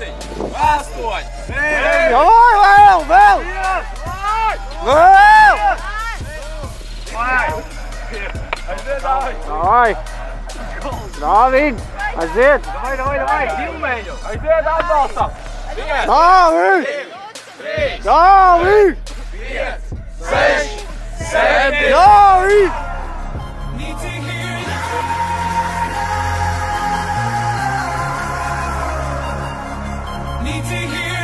septiņi, astoņi, deviņi. Vai, vēl, vēl! Vēl! Aiziet, dāvi! Dāvi! Dāvin! Aiziet! Davai, davai, davai! Filmēņu! Aiziet, atbalstam! Dāvi! Dāvi! Dāvi! need to hear.